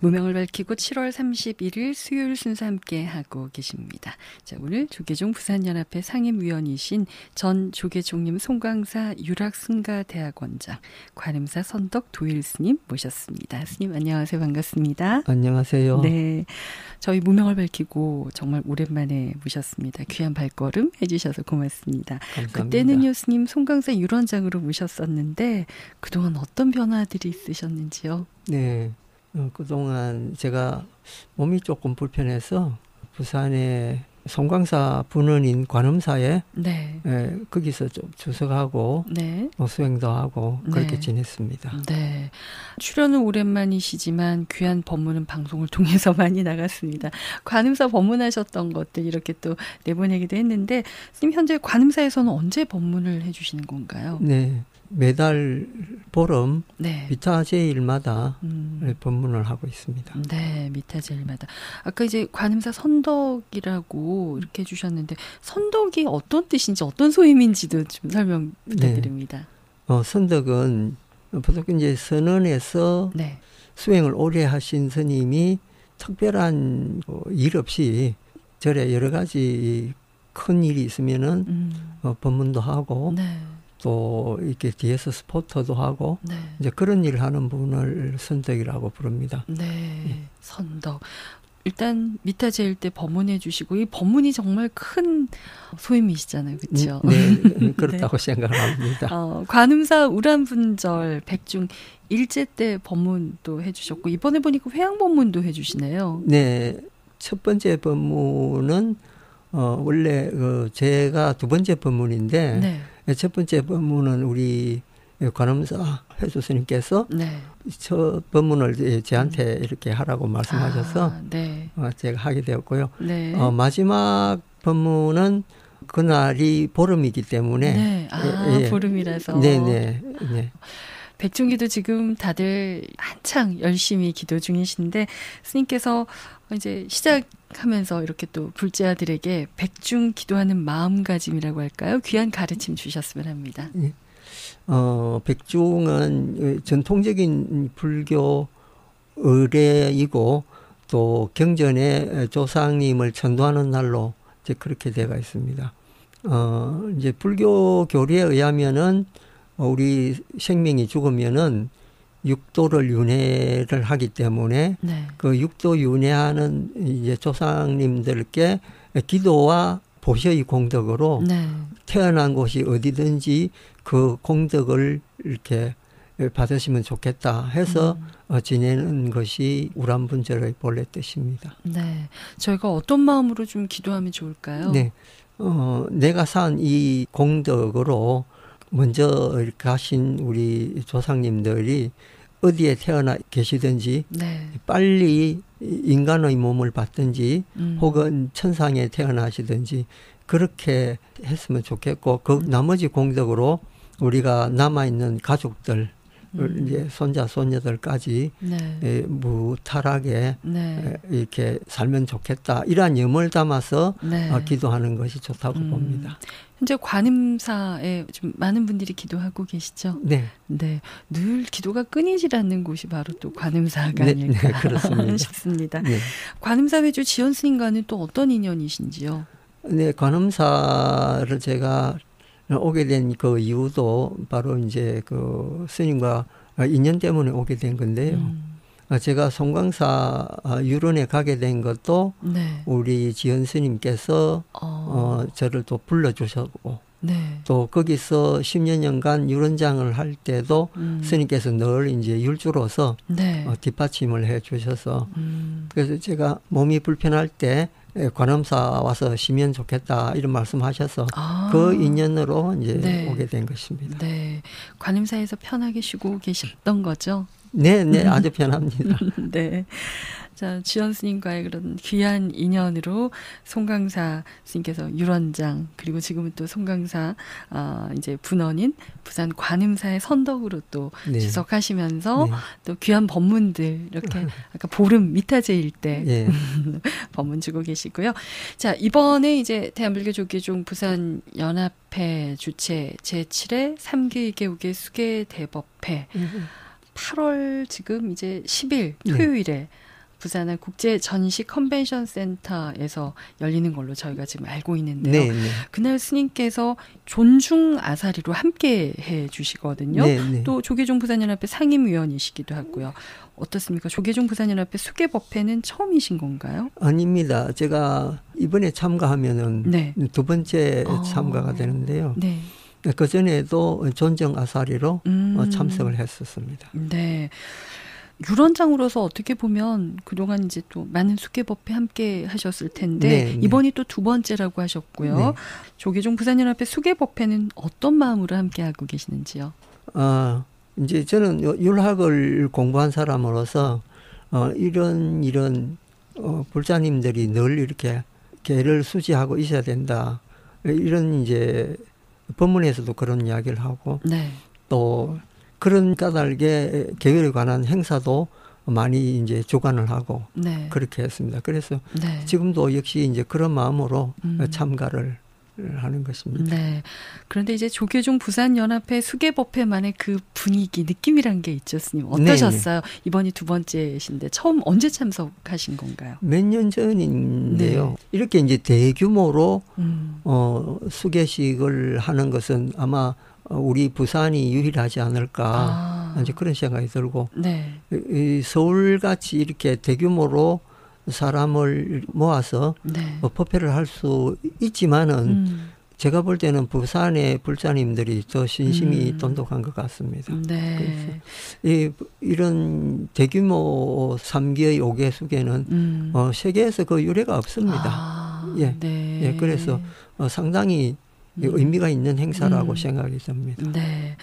무명을 밝히고 7월 31일 수요일 순서 함께 하고 계십니다. 자, 오늘 조계종 부산연합회 상임위원이신 전 조계종님 송광사 유락승가대학원장 관음사 선덕 도일 스님 모셨습니다. 스님 안녕하세요. 반갑습니다. 안녕하세요. 네. 저희 무명을 밝히고 정말 오랜만에 모셨습니다. 귀한 발걸음 해주셔서 고맙습니다. 감사합니다. 그때는요, 스님 송광사 유원장으로 모셨었는데 그동안 어떤 변화들이 있으셨는지요? 네. 어, 그동안 제가 몸이 조금 불편해서 부산에 송광사 분원인 관음사에 네. 에, 거기서 좀 주석하고 네. 뭐 수행도 하고 그렇게 네. 지냈습니다. 네. 출연은 오랜만이시지만 귀한 법문은 방송을 통해서 많이 나갔습니다. 관음사 법문하셨던 것들 이렇게 또 내보내기도 했는데 스님 현재 관음사에서는 언제 법문을 해주시는 건가요? 네. 매달 보름 네. 비타 제일마다 음. 법문을 하고 있습니다. 네, 미타제일마다. 아까 이제 관음사 선덕이라고 이렇게 해주셨는데 선덕이 어떤 뜻인지 어떤 소임인지도 좀 설명 부탁드립니다. 어, 선덕은 보통 이제 선언에서 네, 수행을 오래 하신 스님이 특별한 어, 일 없이 절에 여러 가지 큰 일이 있으면은 음, 어, 법문도 하고 네, 또 이렇게 뒤에서 스포터도 하고 네, 이제 그런 일을 하는 분을 선덕이라고 부릅니다. 네, 선덕. 일단 미타제일 때 법문해 주시고 이 법문이 정말 큰 소임이시잖아요, 그렇죠? 네, 그렇다고 생각합니다. 어, 관음사 우란분절 백중 일제 때 법문도 해주셨고 이번에 보니까 회양 법문도 해주시네요. 네, 첫 번째 법문은 어, 원래 그 제가 두 번째 법문인데 네, 첫 번째 법문은 우리 관음사 회수 스님께서 네. 첫 법문을 이제 저한테 이렇게 하라고 말씀하셔서 아, 네, 어, 제가 하게 되었고요. 네. 어, 마지막 법문은 그날이 보름이기 때문에 네, 아, 예, 예. 보름이라서. 네, 네, 네. 백중기도 지금 다들 한창 열심히 기도 중이신데 스님께서 이제 시작하면서 이렇게 또 불제아들에게 백중 기도하는 마음가짐이라고 할까요? 귀한 가르침 주셨으면 합니다. 어, 백중은 전통적인 불교 의례이고 또 경전에 조상님을 천도하는 날로 이제 그렇게 되어 있습니다. 어, 이제 불교 교리에 의하면은 어, 우리 생명이 죽으면은 육도를 윤회를 하기 때문에 네. 그 육도 윤회하는 이제 조상님들께 기도와 보시의 공덕으로 네. 태어난 곳이 어디든지 그 공덕을 이렇게 받으시면 좋겠다 해서 음. 어, 지내는 것이 우란분절의 본래 뜻입니다. 네. 저희가 어떤 마음으로 좀 기도하면 좋을까요? 네, 어, 내가 산 이 공덕으로 먼저 이렇게 가신 우리 조상님들이 어디에 태어나 계시든지 네. 빨리 인간의 몸을 받든지 음. 혹은 천상에 태어나시든지 그렇게 했으면 좋겠고 그 나머지 공덕으로 우리가 남아 있는 가족들 음. 이제 손자 손녀들까지 네. 에, 무탈하게 네. 에, 이렇게 살면 좋겠다 이러한 염을 담아서 네. 어, 기도하는 것이 좋다고 음. 봅니다. 현재 관음사에 좀 많은 분들이 기도하고 계시죠? 네, 네. 늘 기도가 끊이질 않는 곳이 바로 또 관음사가 네, 아닐까 네, 그렇습니다. 싶습니다. 네, 관음사 회주 지연 스님과는 또 어떤 인연이신지요? 네, 관음사를 제가 오게 된 그 이유도 바로 이제 그 스님과 인연 때문에 오게 된 건데요. 음. 아, 제가 송광사 아, 유론에 가게 된 것도 네. 우리 지연 스님께서 어. 어, 저를 또 불러주셨고 네. 또 거기서 10년여간 유론장을 할 때도 음. 스님께서 늘 이제 율주로서 네. 어, 뒷받침을 해 주셔서 음. 그래서 제가 몸이 불편할 때 에, 관음사 와서 쉬면 좋겠다 이런 말씀하셔서 아. 그 인연으로 이제 네. 오게 된 것입니다. 네. 관음사에서 편하게 쉬고 계셨던 거죠? 네, 네, 아주 편합니다. 네. 자, 지연 스님과의 그런 귀한 인연으로 송강사 스님께서 유런장 그리고 지금은 또 송강사 아 이제 분원인 부산 관음사의 선덕으로 또 네. 주석하시면서 네. 또 귀한 법문들 이렇게 아까 보름 미타제일 때 예. 법문 주고 계시고요. 자, 이번에 이제 대한불교 조계종 부산 연합회 주최 제7회 3기 개국의 수계 대법회 8월 지금 이제 10일 네. 토요일에 부산의 국제 전시 컨벤션 센터에서 열리는 걸로 저희가 지금 알고 있는데요. 네, 네. 그날 스님께서 존중 아사리로 함께 해 주시거든요. 네, 네. 또 조계종 부산연합회 상임위원이시기도 하고요. 어떻습니까? 조계종 부산연합회 수계법회는 처음이신 건가요? 아닙니다. 제가 이번에 참가하면은 네. 두 번째 어. 참가가 되는데요. 네. 그 전에도 존정 아사리로 음. 어, 참석을 했었습니다. 네. 유런장으로서 어떻게 보면 그동안 이제 또 많은 수계법회 함께 하셨을 텐데 네, 네. 이번이 또두 번째라고 하셨고요. 네. 조계종 부산연합회 수계법회는 어떤 마음으로 함께 하고 계시는지요? 아, 이제 저는 요- 율학을 공부한 사람으로서 어, 이런 이런 어, 불자님들이 늘 이렇게 개를 수지하고 있어야 된다. 이런 이제 법문에서도 그런 이야기를 하고 네. 또 그런 까닭에 개별에 관한 행사도 많이 이제 주관을 하고 네. 그렇게 했습니다. 그래서 네. 지금도 역시 이제 그런 마음으로 음. 참가를 하는 것입니다. 네. 그런데 이제 조계종 부산연합회 수계법회만의 그 분위기, 느낌이란 게 있죠, 스님. 어떠셨어요? 이번이 두 번째신데 처음 언제 참석하신 건가요? 몇 년 전인데요. 네. 이렇게 이제 대규모로 음. 어, 수계식을 하는 것은 아마 어, 우리 부산이 유일하지 않을까 아. 이제 그런 생각이 들고 네. 이 서울 같이 이렇게 대규모로 사람을 모아서 네. 어, 법회를 할 수 있지만은 음. 제가 볼 때는 부산의 불자님들이 더 신심이 음. 돈독한 것 같습니다. 네. 이, 이런 대규모 삼기의 오개 수계는 음. 어, 세계에서 그 유례가 없습니다. 아, 예. 네. 예, 그래서 어, 상당히 이 음. 의미가 있는 행사라고 음. 생각이 듭니다. 네.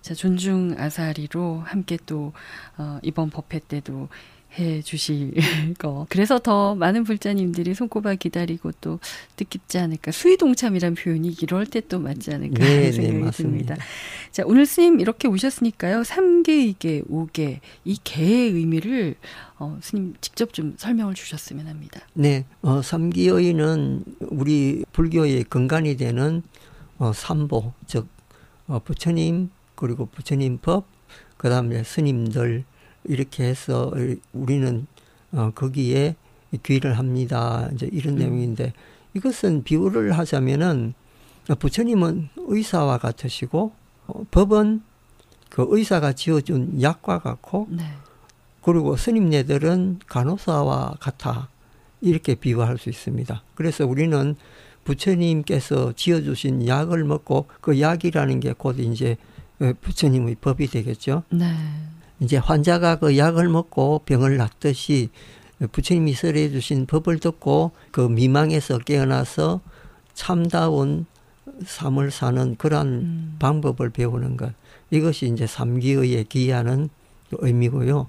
자, 존중 아사리로 함께 또, 어, 이번 법회 때도 해 주실 거. 그래서 더 많은 불자님들이 손꼽아 기다리고 또 뜻깊지 않을까. 수의동참이란 표현이 이럴 때 또 맞지 않을까 네, 네, 생각이 맞습니다. 듭니다. 자, 오늘 스님 이렇게 오셨으니까요. 삼계이계오계이 계의 의미를, 어, 스님 직접 좀 설명을 주셨으면 합니다. 네, 어, 삼기의는 우리 불교의 근간이 되는 어, 삼보, 즉 어, 부처님 그리고 부처님 법, 그 다음에 스님들 이렇게 해서 우리는 어, 거기에 귀를 합니다. 이제 이런 음. 내용인데 이것은 비유를 하자면은 부처님은 의사와 같으시고 어, 법은 그 의사가 지어준 약과 같고 네. 그리고 스님네들은 간호사와 같아 이렇게 비유할 수 있습니다. 그래서 우리는 부처님께서 지어주신 약을 먹고 그 약이라는 게 곧 이제 어, 부처님의 법이 되겠죠. 네. 이제 환자가 그 약을 먹고 병을 낫듯이 부처님이 설해 주신 법을 듣고 그 미망에서 깨어나서 참다운 삶을 사는 그러한 음. 방법을 배우는 것. 이것이 이제 삼기의에 기하는 의미고요.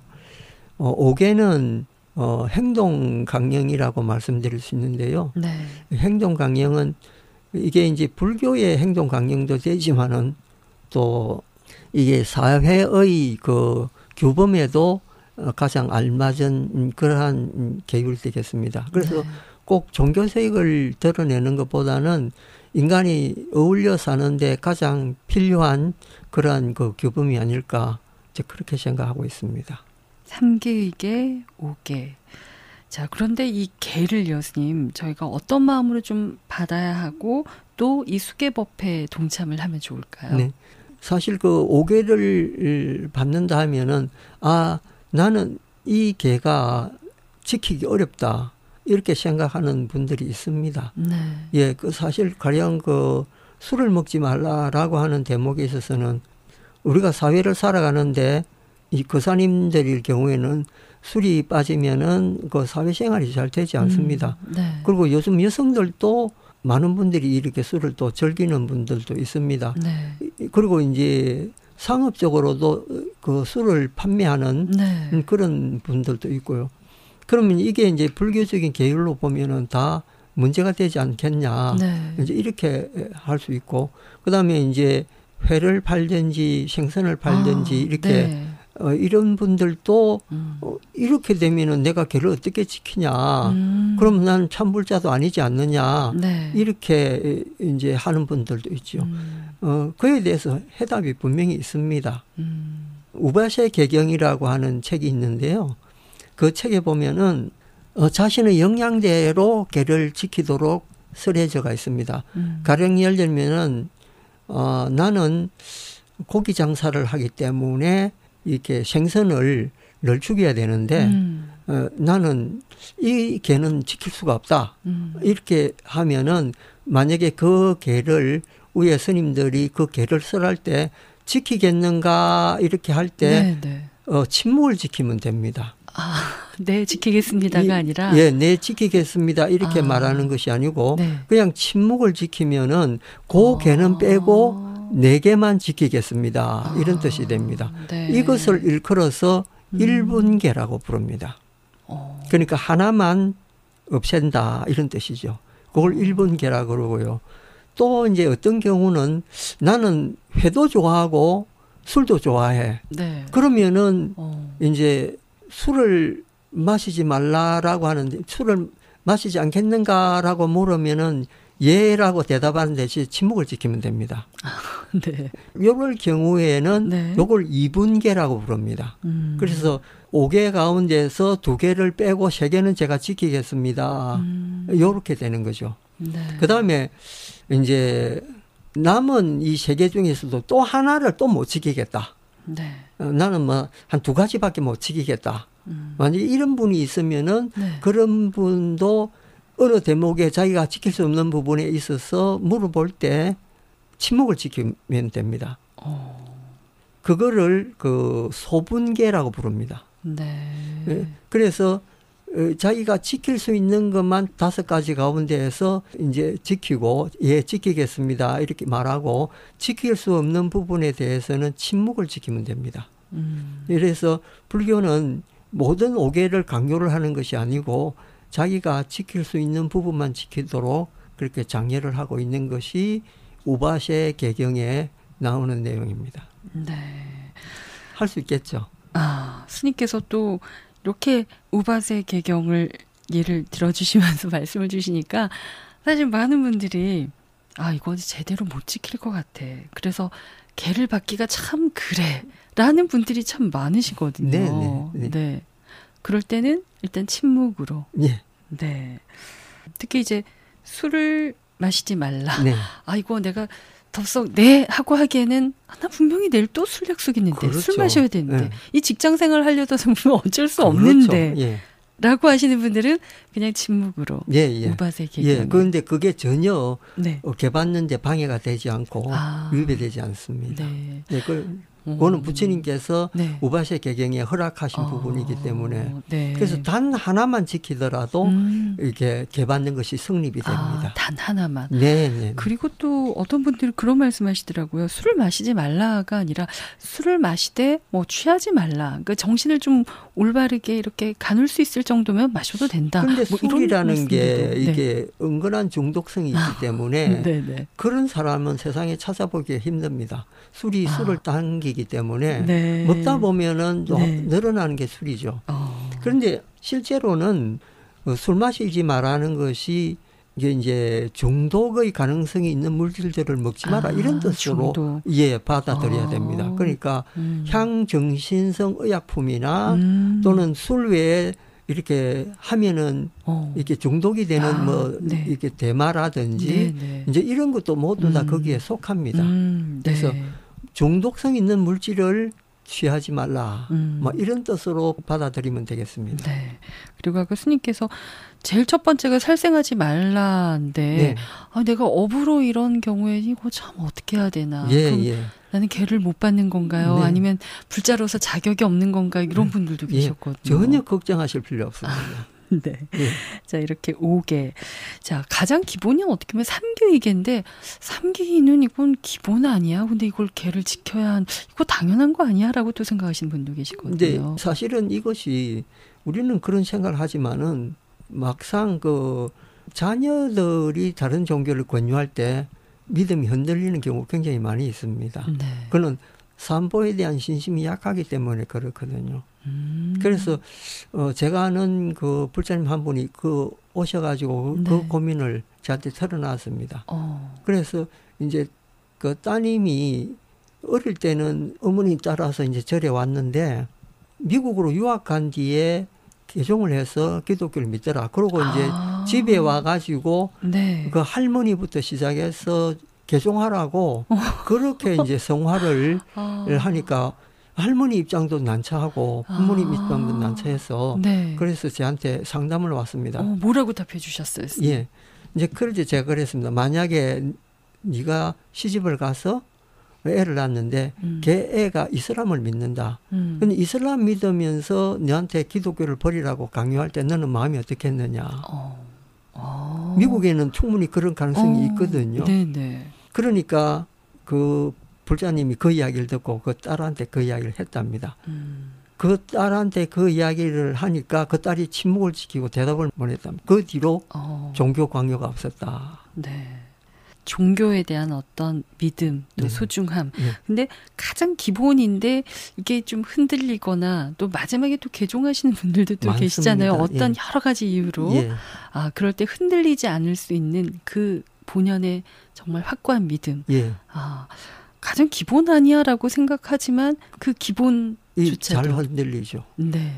어, 오계는 어, 행동 강령이라고 말씀드릴 수 있는데요. 네. 행동 강령은 이게 이제 불교의 행동 강령도 되지만은 또 이게 사회의 그 규범에도 어, 가장 알맞은 그러한 계율이 되겠습니다. 그래서 네. 꼭 종교색을 드러내는 것보다는 인간이 어울려 사는데 가장 필요한 그러한 그 규범이 아닐까 이제 그렇게 생각하고 있습니다. 삼계의계오계 자, 그런데 이 개를요, 스님, 저희가 어떤 마음으로 좀 받아야 하고 또 이 수계법회에 동참을 하면 좋을까요? 네. 사실 그 오계를 받는다 하면은 아 나는 이 개가 지키기 어렵다 이렇게 생각하는 분들이 있습니다. 네. 예, 그 사실 가령 그 술을 먹지 말라라고 하는 대목에 있어서는 우리가 사회를 살아가는데 이 거사님들일 경우에는 술이 빠지면은 그 사회생활이 잘 되지 않습니다. 음, 네. 그리고 요즘 여성들도 많은 분들이 이렇게 술을 또 즐기는 분들도 있습니다. 네. 그리고 이제 상업적으로도 그 술을 판매하는 네. 그런 분들도 있고요. 그러면 이게 이제 불교적인 계율로 보면은 다 문제가 되지 않겠냐. 네. 이제 이렇게 할 수 있고, 그 다음에 이제 회를 팔든지 생선을 팔든지 아, 이렇게 네. 어, 이런 분들도 음. 어, 이렇게 되면은 내가 걔를 어떻게 지키냐. 음. 그럼 난 참불자도 아니지 않느냐. 네. 이렇게 이제 하는 분들도 있죠. 음. 어, 그에 대해서 해답이 분명히 있습니다. 음. 우바세 개경이라고 하는 책이 있는데요. 그 책에 보면은 어, 자신의 영양대로 개를 지키도록 설해져가 있습니다. 음. 가령 예를 들면은 어, 나는 고기 장사를 하기 때문에 이렇게 생선을 늘 죽여야 되는데 음. 어, 나는 이 개는 지킬 수가 없다. 음. 이렇게 하면은 만약에 그 개를 위에 스님들이 그 개를 설할 때 지키겠는가 이렇게 할때 네, 네. 어, 침묵을 지키면 됩니다. 아, 네, 지키겠습니다가 이- 아니라 예, 네 지키겠습니다 이렇게 아. 말하는 것이 아니고 네. 그냥 침묵을 지키면은 그 어. 개는 빼고 네 개만 지키겠습니다 이런 아, 뜻이 됩니다. 네. 이것을 일컬어서 음. 일분계라고 부릅니다. 어. 그러니까 하나만 없앤다 이런 뜻이죠. 그걸 음. 일분계라 그러고요. 또 이제 어떤 경우는 나는 회도 좋아하고 술도 좋아해. 네. 그러면은 어. 이제 술을 마시지 말라라고 하는데 술을 마시지 않겠는가라고 물으면은 예라고 대답하는 대신 침묵을 지키면 됩니다. 네. 요럴 경우에는 네. 요걸 이분계라고 부릅니다. 음. 그래서 5개 가운데서 두 개를 빼고 세 개는 제가 지키겠습니다. 음. 요렇게 되는 거죠. 네. 그 다음에 이제 남은 이세개 중에서도 또 하나를 또 못 지키겠다. 네. 어, 나는 뭐 한 두 가지밖에 못 지키겠다. 음. 만약에 이런 분이 있으면은 네. 그런 분도 어느 대목에 자기가 지킬 수 없는 부분에 있어서 물어볼 때 침묵을 지키면 됩니다. 어. 그거를 그 소분계라고 부릅니다. 네. 예. 그래서 어, 자기가 지킬 수 있는 것만 다섯 가지 가운데에서 이제 지키고 예 지키겠습니다 이렇게 말하고 지킬 수 없는 부분에 대해서는 침묵을 지키면 됩니다. 음. 그래서 불교는 모든 오계를 강요를 하는 것이 아니고 자기가 지킬 수 있는 부분만 지키도록 그렇게 장려를 하고 있는 것이 우바세 개경에 나오는 내용입니다. 네. 할 수 있겠죠. 아, 스님께서 또 이렇게 우바세 개경을 예를 들어주시면서 말씀을 주시니까 사실 많은 분들이 아, 이건 제대로 못 지킬 것 같아. 그래서 개를 받기가 참 그래. 라는 분들이 참 많으시거든요. 네, 네, 네. 그럴 때는 일단 침묵으로. 예. 네. 특히 이제 술을 마시지 말라. 네. 아, 이거 내가 덥석 네 하고 하기에는 아, 나 분명히 내일 또 술 약속 있는데 그렇죠. 술 마셔야 되는데 네. 이 직장 생활 하려다 보면 어쩔 수 그렇죠. 없는데 예. 라고 하시는 분들은 그냥 침묵으로 예, 예. 개경 예, 그런데 그게 전혀 네. 어, 개받는데 방해가 되지 않고 아. 위배되지 않습니다. 네. 네, 그, 음. 그거는 부처님께서 네. 우바세 개경에 허락하신 어, 부분이기 때문에 네. 그래서 단 하나만 지키더라도 음. 이렇게 개받는 것이 성립이 아, 됩니다. 단 하나만. 네, 네. 그리고 또 어떤 분들이 그런 말씀하시더라고요. 술을 마시지 말라가 아니라 술을 마시되 뭐 취하지 말라. 그러니까 정신을 좀 올바르게 이렇게 가눌 수 있을 정도면 마셔도 된다. 그런데 뭐 술이라는 게. 네. 이게 은근한 중독성이 있기 때문에 네, 네. 그런 사람은 세상에 찾아보기 힘듭니다. 술이 아. 술을 당기 기 때문에 네. 먹다 보면은 또 네. 늘어나는 게 술이죠. 어. 그런데 실제로는 어, 술 마시지 말라는 것이 이게 이제 중독의 가능성이 있는 물질들을 먹지 마라 아, 이런 뜻으로 중독. 예 받아들여야 아. 됩니다. 그러니까 음. 향정신성 의약품이나 음. 또는 술 외에 이렇게 하면은 어. 이렇게 중독이 되는 아, 뭐 네. 이렇게 대마라든지 네, 네. 이제 이런 것도 모두 다 음. 거기에 속합니다. 음, 네. 그래서 중독성 있는 물질을 취하지 말라. 음. 뭐 이런 뜻으로 받아들이면 되겠습니다. 네. 그리고 아까 스님께서 제일 첫 번째가 살생하지 말라인데 네. 아, 내가 업으로 이런 경우에 이거 참 어떻게 해야 되나? 예, 예. 나는 개를 못 받는 건가요? 네. 아니면 불자로서 자격이 없는 건가요? 이런 분들도 예. 계셨거든요. 전혀 걱정하실 필요 없습니다. 네. 예. 자, 이렇게 5개. 자, 가장 기본이 어떻게 보면 삼규이계인데, 삼규이는 이건 기본 아니야? 근데 이걸 개를 지켜야 한, 이거 당연한 거 아니야? 라고 또 생각하시는 분도 계시거든요. 사실은 이것이 우리는 그런 생각을 하지만은 막상 그 자녀들이 다른 종교를 권유할 때 믿음이 흔들리는 경우 굉장히 많이 있습니다. 네. 그는 삼보에 대한 신심이 약하기 때문에 그렇거든요. 음. 그래서 어 제가 아는 그 불자님 한 분이 그 오셔가지고 그 네. 고민을 저한테 털어놨습니다. 어. 그래서 이제 그 따님이 어릴 때는 어머니 따라서 이제 절에 왔는데 미국으로 유학 간 뒤에 개종을 해서 기독교를 믿더라. 그러고 이제 아. 집에 와가지고 네. 그 할머니부터 시작해서 개종하라고 그렇게 이제 성화를 아. 하니까 할머니 입장도 난처하고 부모님 아. 입장도 난처해서 네. 그래서 저한테 상담을 왔습니다. 어, 뭐라고 답해 주셨어요? 스님? 예. 이제 그러지 제가 그랬습니다. 만약에 네가 시집을 가서 애를 낳았는데 음. 걔 애가 이슬람을 믿는다. 음. 근데 이슬람 믿으면서 너한테 기독교를 버리라고 강요할 때 너는 마음이 어떻겠느냐. 어. 어. 미국에는 충분히 그런 가능성이 어. 있거든요. 네네. 그러니까 그 불자님이 그 이야기를 듣고 그 딸한테 그 이야기를 했답니다. 음. 그 딸한테 그 이야기를 하니까 그 딸이 침묵을 지키고 대답을 못 했답니다. 그 뒤로 어. 종교 강요가 없었다. 네. 종교에 대한 어떤 믿음 또 네. 소중함. 예. 근데 가장 기본인데 이게 좀 흔들리거나 또 마지막에 또 개종하시는 분들도 또 많습니다. 계시잖아요. 어떤 예. 여러 가지 이유로. 예. 아, 그럴 때 흔들리지 않을 수 있는 그 본연의 정말 확고한 믿음. 예. 아, 가장 기본 아니야라고 생각하지만 그 기본. 잘 흔들리죠. 네.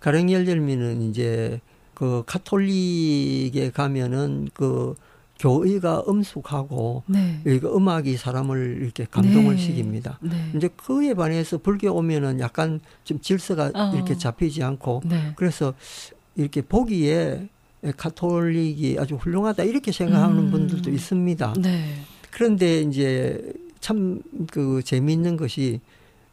가령 예를 들면은 이제 그 가톨릭에 가면은 그 교의가 엄숙하고 네. 이거 음악이 사람을 이렇게 감동을 네. 시킵니다. 네. 이제 그에 반해서 불교 오면은 약간 좀 질서가 어. 이렇게 잡히지 않고 네. 그래서 이렇게 보기에 가톨릭이 아주 훌륭하다 이렇게 생각하는 음. 분들도 있습니다. 네. 그런데 이제 참 그 재미있는 것이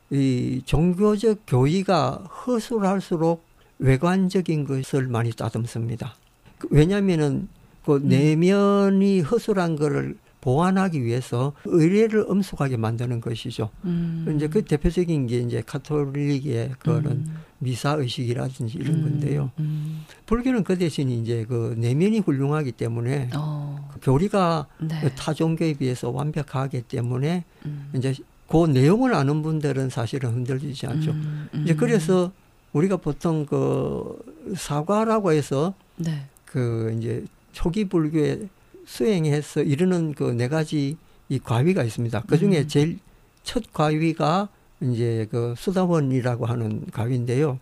이 종교적 교의가 허술할수록 외관적인 것을 많이 따듬습니다. 그 왜냐하면은 그 음. 내면이 허술한 거를 보완하기 위해서 의례를 엄숙하게 만드는 것이죠. 음. 이제 그 대표적인 게 이제 가톨릭의 그런 음. 미사 의식이라든지 이런 음. 건데요. 음. 불교는 그 대신 이제 그 내면이 훌륭하기 때문에 어. 그 교리가 네. 타 종교에 비해서 완벽하기 때문에 음. 이제 그 내용을 아는 분들은 사실은 흔들리지 않죠. 음. 이제 음. 그래서 우리가 보통 그 사과라고 해서 네. 그 이제 초기 불교에 수행해서 이르는 그 네 가지 이 과위가 있습니다. 그 중에 음. 제일 첫 과위가 이제 그 수다원이라고 하는 과위인데요.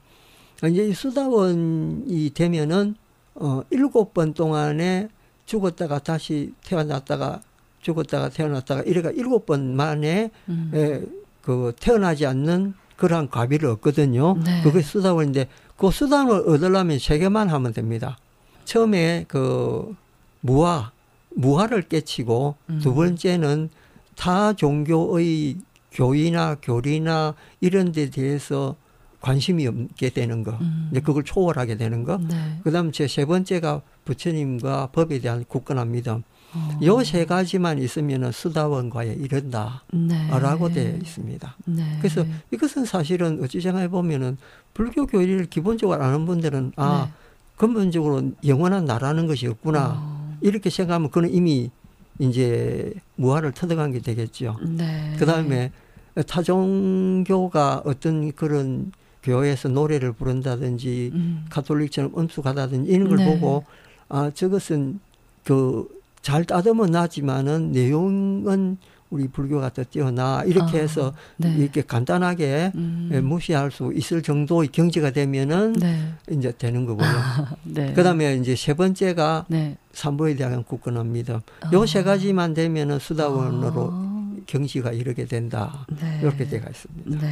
이제 이 수다원이 되면은 어 일곱 번 동안에 죽었다가 다시 태어났다가 죽었다가 태어났다가 이래가 일곱 번 만에 음. 에, 그 태어나지 않는 그러한 과비를 얻거든요. 네. 그게 수다원인데 그 수다원을 얻으려면 세 개만 하면 됩니다. 처음에 그 무화 무화를 깨치고 음. 두 번째는 타 종교의 교의나 교리나 이런 데 대해서 관심이 없게 되는 거. 음. 이제 그걸 초월하게 되는 거. 네. 그다음 제 세 번째가 부처님과 법에 대한 굳건한 믿음. 어. 요세 가지만 있으면은 수다원과에 이른다. 네. 라고 되어 있습니다. 네. 그래서 이것은 사실은 어찌 생각해 보면은 불교 교리를 기본적으로 아는 분들은 아 네. 근본적으로 영원한 나라는 것이 없구나 어. 이렇게 생각하면 그는 이미 이제 무화를 터득한 게 되겠죠. 네. 그 다음에 타종교가 어떤 그런 교회에서 노래를 부른다든지 음. 가톨릭처럼 엄숙하다든지 이런 걸 네. 보고 아 저것은 그 잘 따듬어 놨지만은 내용은 우리 불교가 더 뛰어나 이렇게 아, 해서 네. 이렇게 간단하게 음. 예, 무시할 수 있을 정도의 경지가 되면은 네. 이제 되는 거고요. 네. 그다음에 이제 세 번째가 네. 삼보에 대한 굳건한 믿음. 요세 가지만 되면은 수다원으로 아. 경지가 이르게 된다. 네. 이렇게 되어 있습니다.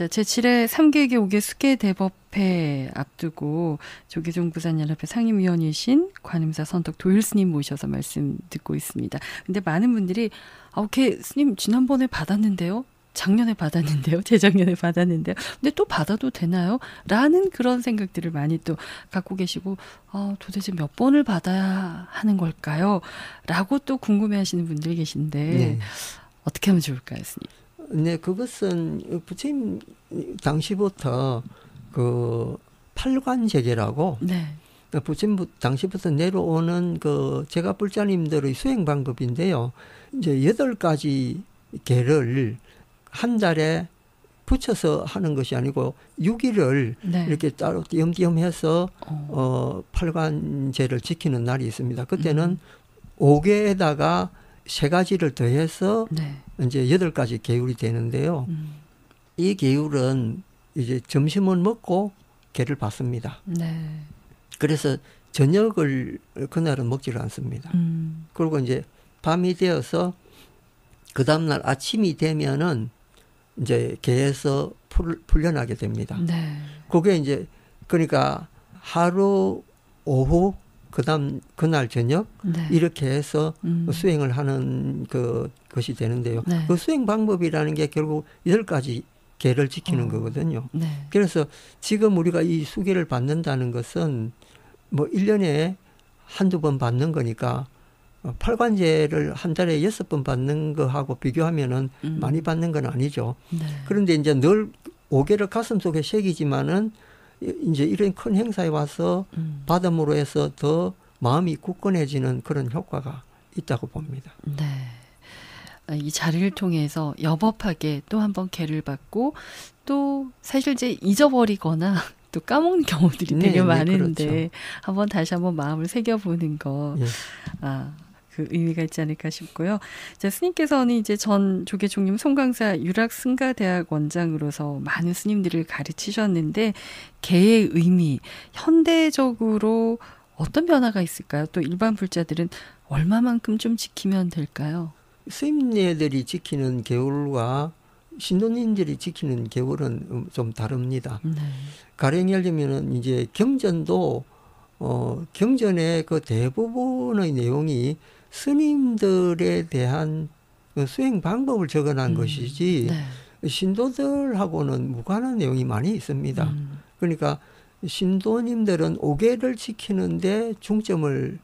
네. 자, 제7회 3개기 5개 수계 대법회 앞두고 조계종 부산연합회 상임위원이신 관음사 선덕 도일 스님 모셔서 말씀 듣고 있습니다. 근데 많은 분들이 아, 오케이, 스님 지난번에 받았는데요. 작년에 받았는데요. 재작년에 받았는데요. 근데 또 받아도 되나요? 라는 그런 생각들을 많이 또 갖고 계시고, 아, 도대체 몇 번을 받아야 하는 걸까요? 라고 또 궁금해 하시는 분들이 계신데, 네. 어떻게 하면 좋을까요, 스님? 네, 그것은 부처님 당시부터 그 팔관제계라고 네. 부처님 당시부터 내려오는 그 제가 불자님들의 수행 방법인데요. 이제 여덟 가지 계를 한 달에 붙여서 하는 것이 아니고 6일을 네. 이렇게 따로 띄엄띄엄해서 어. 어 팔관제를 지키는 날이 있습니다. 그때는 음. 오 5개에다가 세 가지를 더해서 네. 이제 여덟 가지 계율이 되는데요. 음. 이 계율은 이제 점심은 먹고 개를 받습니다. 네. 그래서 저녁을 그날은 먹지를 않습니다. 음. 그리고 이제 밤이 되어서 그 다음날 아침이 되면은 이제 개에서 풀, 풀려나게 됩니다. 네. 그게 이제 그러니까 하루 오후 그다음 그날 저녁 네. 이렇게 해서 음. 수행을 하는 그 것이 되는데요. 네. 그 수행 방법이라는 게 결국 여덟 가지 개를 지키는 어. 거거든요. 네. 그래서 지금 우리가 이 수계를 받는다는 것은 뭐 1년에 한두 번 받는 거니까 어, 팔관제를 한 달에 여섯 번 받는 거하고 비교하면은 음. 많이 받는 건 아니죠. 네. 그런데 이제 늘 오개를 가슴 속에 새기지만은 이제 이런 큰 행사에 와서 음. 받음으로 해서 더 마음이 굳건해지는 그런 효과가 있다고 봅니다. 네. 아, 이 자리를 통해서 여법하게 또 한번 개를 받고 또 사실 이제 잊어버리거나 또 까먹는 경우들이 네, 되게 네, 많은데 그렇죠. 한번 다시 한번 마음을 새겨보는 거 예. 아, 그 의미가 있지 않을까 싶고요. 자, 스님께서는 이제 전 조계종님 송강사 유락 승가대학 원장으로서 많은 스님들을 가르치셨는데 개의 의미 현대적으로 어떤 변화가 있을까요? 또 일반 불자들은 얼마만큼 좀 지키면 될까요? 스님네들이 지키는 계율과 신도님들이 지키는 계율은 좀 다릅니다. 네. 가령 예를 들면은 이제 경전도 어 경전의 그 대부분의 내용이 스님들에 대한 그 수행 방법을 적어놓은 음, 것이지 네. 신도들하고는 무관한 내용이 많이 있습니다. 음, 그러니까 신도님들은 오계를 지키는데 중점을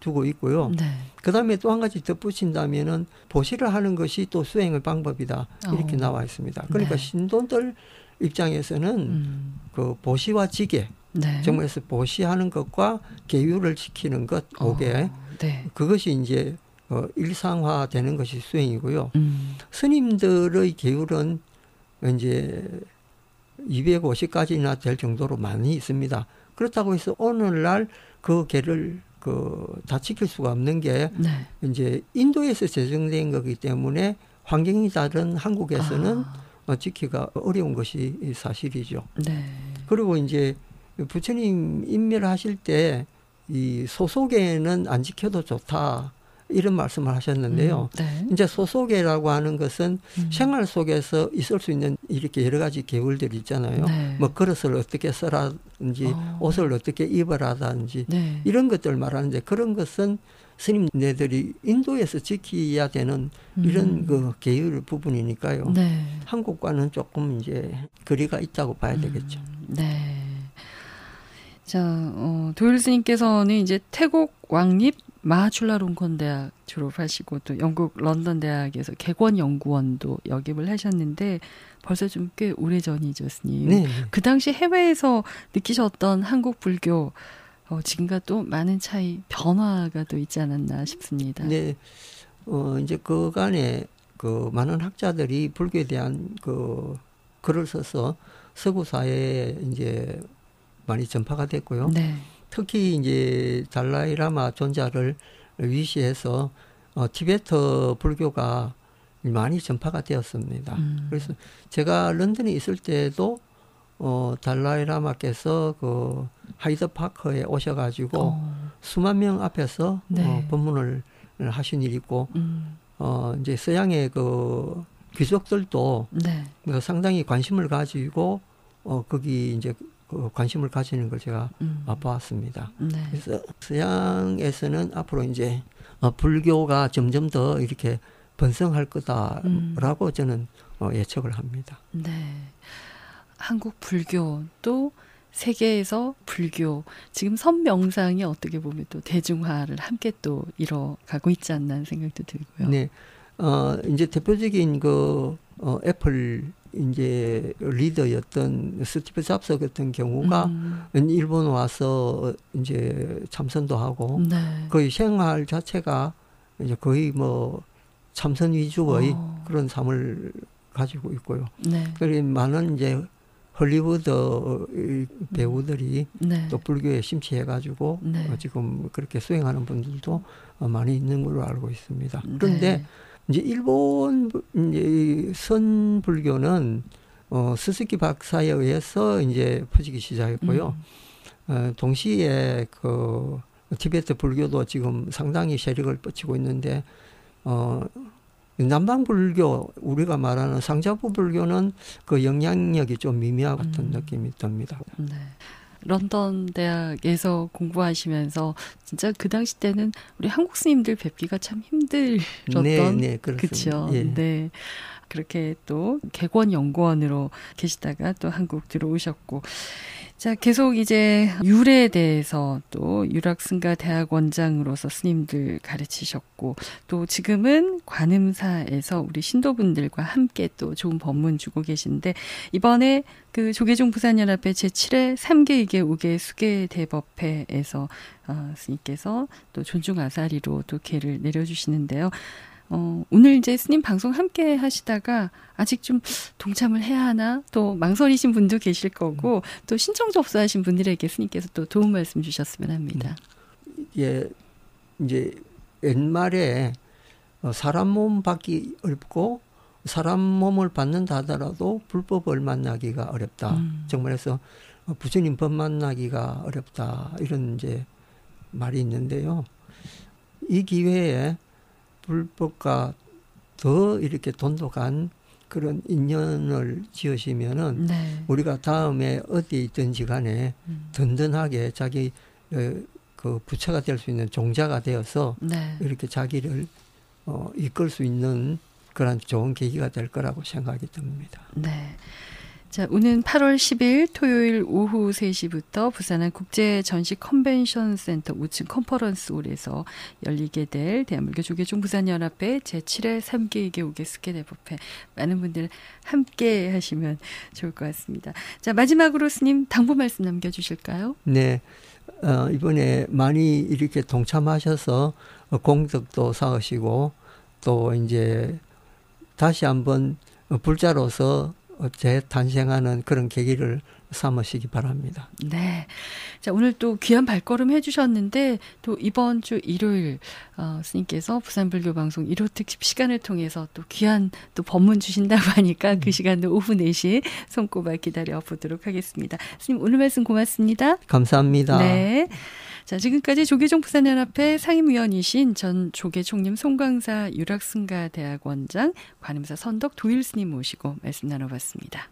두고 있고요. 네. 그 다음에 또 한 가지 덧붙인다면은 보시를 하는 것이 또 수행의 방법이다. 이렇게 어. 나와 있습니다. 그러니까 네. 신도들 입장에서는 음, 그 보시와 지계, 네. 정말에서 보시하는 것과 계율을 지키는 것, 오계, 어, 네. 그것이 이제 어, 일상화되는 것이 수행이고요. 음, 스님들의 계율은 이제 250까지나 될 정도로 많이 있습니다. 그렇다고 해서 오늘날 그 계를 그 다 지킬 수가 없는 게 네. 이제 인도에서 제정된 거기 때문에 환경이 다른 한국에서는 아, 어, 지키기가 어려운 것이 사실이죠. 네. 그리고 이제 부처님 인멸하실 때 이 소속에는 안 지켜도 좋다 이런 말씀을 하셨는데요. 음, 네. 이제 소속에라고 하는 것은 음, 생활 속에서 있을 수 있는 이렇게 여러 가지 계율들이 있잖아요. 네. 뭐 그릇을 어떻게 써라든지 어. 옷을 어떻게 입어라든지 네. 이런 것들 말하는데 그런 것은 스님네들이 인도에서 지켜야 되는 이런 음, 그 계율 부분이니까요. 네. 한국과는 조금 이제 거리가 있다고 봐야 되겠죠. 음, 네. 자, 어, 도일 스님께서는 이제 태국 왕립 마하출라롱콘 대학 졸업하시고 또 영국 런던 대학에서 개권 연구원도 역임을 하셨는데 벌써 좀 꽤 오래 전이죠, 스님. 네. 그 당시 해외에서 느끼셨던 한국 불교 어, 지금과 또 많은 차이 변화가 또 있지 않았나 싶습니다. 네. 어, 이제 그간에 그 많은 학자들이 불교에 대한 그 글을 써서 서구 사회에 이제 많이 전파가 됐고요. 네. 특히 이제 달라이라마 존자를 위시해서 어, 티베트 불교가 많이 전파가 되었습니다. 음. 그래서 제가 런던에 있을 때도 어, 달라이라마께서 그 하이드 파크에 오셔가지고 어, 수만 명 앞에서 네. 어, 법문을 하신 일이 있고 음, 어, 이제 서양의 그 귀족들도 네. 그 상당히 관심을 가지고 어, 거기 이제 그 관심을 가지는 걸 제가 음, 맛보았습니다. 네. 그래서 서양에서는 앞으로 이제 어, 불교가 점점 더 이렇게 번성할 거다라고 음. 저는 어, 예측을 합니다. 네. 한국 불교 또 세계에서 불교 지금 선명상이 어떻게 보면 또 대중화를 함께 또 이뤄가고 있지 않나 하는 생각도 들고요. 네. 어, 이제 대표적인 그, 어, 애플 이제 리더였던 스티브 잡스 같은 경우가 음, 일본 와서 이제 참선도 하고 네. 거의 생활 자체가 이제 거의 뭐 참선 위주의 어. 그런 삶을 가지고 있고요. 네. 그리고 많은 이제 헐리우드 배우들이 네. 또 불교에 심취해가지고 네. 어, 지금 그렇게 수행하는 분들도 어, 많이 있는 걸로 알고 있습니다. 그런데 네. 이제 일본 부- 이제 이 선불교는 어, 스스키 박사에 의해서 이제 퍼지기 시작했고요. 음. 어, 동시에 그 티베트 불교도 지금 상당히 세력을 뻗치고 있는데 어 남방 불교 우리가 말하는 상자부 불교는 그 영향력이 좀 미미한 같은 음. 느낌이 듭니다. 네. 런던 대학에서 공부하시면서 진짜 그 당시 때는 우리 한국 스님들 뵙기가 참 힘들었던 네, 네. 그렇죠. 예. 네. 그렇게 또 객원 연구원으로 계시다가 또 한국 들어오셨고 자, 계속 이제 율에 대해서 또 유락승가 대학원장으로서 스님들 가르치셨고 또 지금은 관음사에서 우리 신도분들과 함께 또 좋은 법문 주고 계신데 이번에 그 조계종 부산연합회 제7회 3개 2개 5개 수계 대법회에서 어, 스님께서 또 존중 아사리로 또 계를 내려주시는데요. 어, 오늘 이제 스님 방송 함께 하시다가 아직 좀 동참을 해야 하나 또 망설이신 분도 계실 거고 또 신청 접수하신 분들에게 스님께서 또 도움 말씀 주셨으면 합니다. 예, 이제 옛말에 어, 사람 몸 받기 어렵고 사람 몸을 받는다 하더라도 불법을 만나기가 어렵다. 음. 정말해서 어, 부처님 법 만나기가 어렵다. 이런 이제 말이 있는데요. 이 기회에 불법과 더 이렇게 돈독한 그런 인연을 지으시면은 네. 우리가 다음에 어디에 있든지 간에 음. 든든하게 자기 어, 그 부처가 될 수 있는 종자가 되어서 네. 이렇게 자기를 어, 이끌 수 있는 그런 좋은 계기가 될 거라고 생각이 듭니다. 네. 자, 오는 8월 10일 토요일 오후 3시부터 부산항 국제 전시 컨벤션 센터 5층 컨퍼런스 홀에서 열리게 될 대한민국 조계종 부산연합회 제7회 3개 2개 5개 스케 대법회 많은 분들 함께 하시면 좋을 것 같습니다. 자, 마지막으로 스님 당부 말씀 남겨 주실까요? 네. 어, 이번에 많이 이렇게 동참하셔서 어, 공덕도 쌓으시고 또 이제 다시 한번 어, 불자로서 어, 재탄생하는 그런 계기를 삼으시기 바랍니다. 네. 자, 오늘 또 귀한 발걸음 해주셨는데, 또 이번 주 일요일, 어, 스님께서 부산불교방송 1호 특집 시간을 통해서 또 귀한 또 법문 주신다고 하니까 그 시간도 오후 4시 손꼽아 기다려 보도록 하겠습니다. 스님 오늘 말씀 고맙습니다. 감사합니다. 네. 자, 지금까지 조계종 부산연합회 상임위원이신 전 조계총님 송광사 유락승가 대학원장 관음사 선덕 도일스님 모시고 말씀 나눠봤습니다.